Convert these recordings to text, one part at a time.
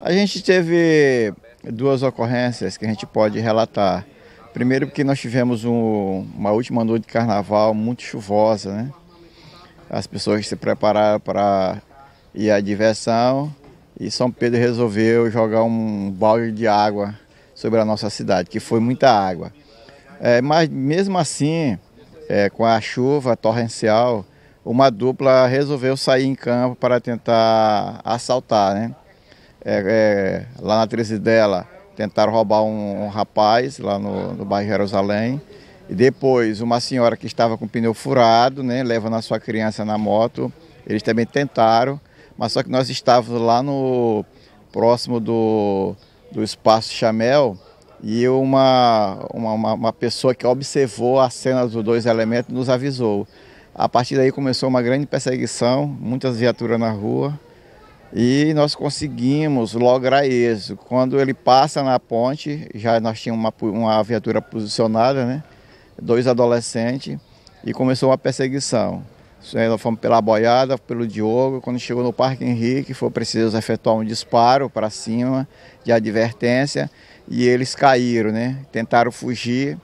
A gente teve duas ocorrências que a gente pode relatar. Primeiro porque nós tivemos um, uma última noite de carnaval muito chuvosa, né? As pessoas se prepararam para ir à diversão e São Pedro resolveu jogar um balde de água sobre a nossa cidade, que foi muita água. É, mas mesmo assim, é, com a chuva torrencial, uma dupla resolveu sair em campo para tentar assaltar, né? É, é, lá na 13 dela, tentaram roubar um, um rapaz lá no, no, bairro Jerusalém. E depois, uma senhora que estava com o pneu furado, né, levando a sua criança na moto, eles também tentaram, mas só que nós estávamos lá no próximo do, do espaço Chamel e uma, uma, uma pessoa que observou a cena dos dois elementos nos avisou. A partir daí começou uma grande perseguição, muitas viaturas na rua. E nós conseguimos lograr isso. Quando ele passa na ponte, já nós tínhamos uma, uma viatura posicionada, né? dois adolescentes, e começou uma perseguição. Nós fomos pela boiada, pelo Diogo. Quando chegou no Parque Henrique, foi preciso efetuar um disparo para cima de advertência e eles caíram, né? Tentaram fugir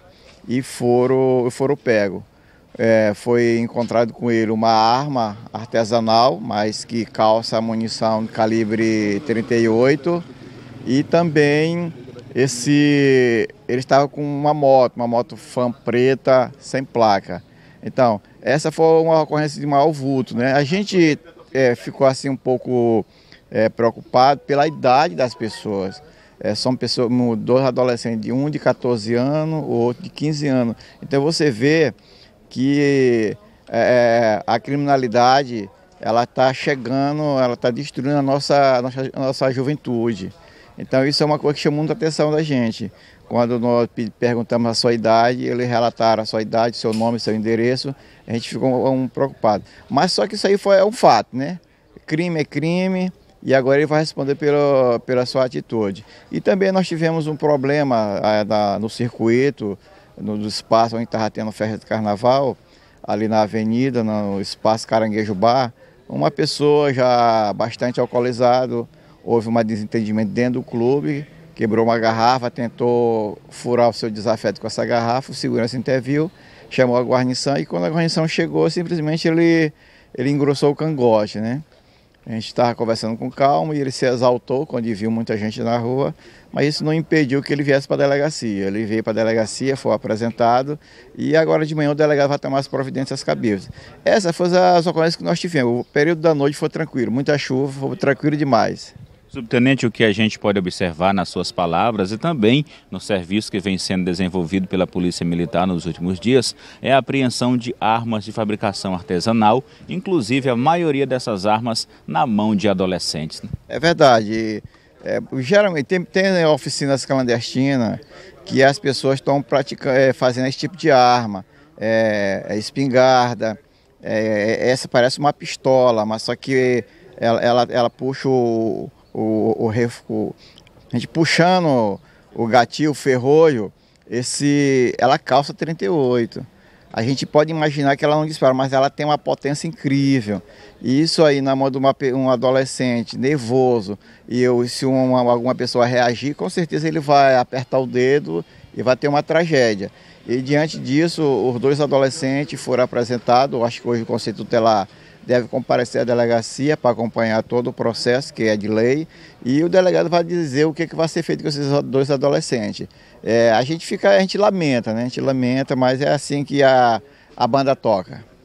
e foram, foram pegos. É, foi encontrado com ele uma arma artesanal, mas que calça munição de calibre 38 e também esse ele estava com uma moto, uma moto fan preta sem placa. Então, essa foi uma ocorrência de mau vulto, né? A gente é, ficou assim um pouco é, preocupado pela idade das pessoas. É, são pessoas, dois adolescentes, um de 14 anos, o outro de 15 anos. Então você vê que é, a criminalidade ela está chegando, ela está destruindo a nossa, a nossa, a nossa juventude. Então isso é uma coisa que chama muita atenção da gente. Quando nós perguntamos a sua idade, eles relataram a sua idade, seu nome, seu endereço, a gente ficou um, preocupado. Mas só que isso aí foi é um fato, né? Crime é crime e agora ele vai responder pela, pela sua atitude. E também nós tivemos um problema a, da, no circuito, no espaço onde estava tendo festa de carnaval, ali na avenida, no espaço Caranguejo Bar, uma pessoa já bastante alcoolizado, houve um desentendimento dentro do clube, quebrou uma garrafa, tentou furar o seu desafeto com essa garrafa, o segurança interviu, chamou a guarnição e quando a guarnição chegou, simplesmente ele, ele engrossou o cangote, né? A gente estava conversando com calma e ele se exaltou quando viu muita gente na rua, mas isso não impediu que ele viesse para a delegacia. Ele veio para a delegacia, foi apresentado e agora de manhã o delegado vai tomar as providências cabíveis. Essas foram as ocorrências que nós tivemos. O período da noite foi tranquilo, muita chuva, foi tranquilo demais. Subtenente, o que a gente pode observar nas suas palavras e também no serviço que vem sendo desenvolvido pela Polícia Militar nos últimos dias é a apreensão de armas de fabricação artesanal, inclusive a maioria dessas armas na mão de adolescentes. É verdade. É, geralmente tem, tem oficinas clandestinas que as pessoas estão é, fazendo esse tipo de arma, é, é espingarda, é, essa parece uma pistola, mas só que ela, ela, ela puxa o o, o, o, a gente puxando o gatilho, o ferrolho, esse, ela calça 38. A gente pode imaginar que ela não dispara, mas ela tem uma potência incrível. E isso aí na mão de uma, um adolescente nervoso, e eu, se uma, alguma pessoa reagir, com certeza ele vai apertar o dedo e vai ter uma tragédia. E diante disso, os dois adolescentes foram apresentados, acho que hoje o Conceito Tutelar deve comparecer à delegacia para acompanhar todo o processo, que é de lei, e o delegado vai dizer o que, que vai ser feito com esses dois adolescentes. É, a gente fica, a gente lamenta, né? A gente lamenta, mas é assim que a, a banda toca.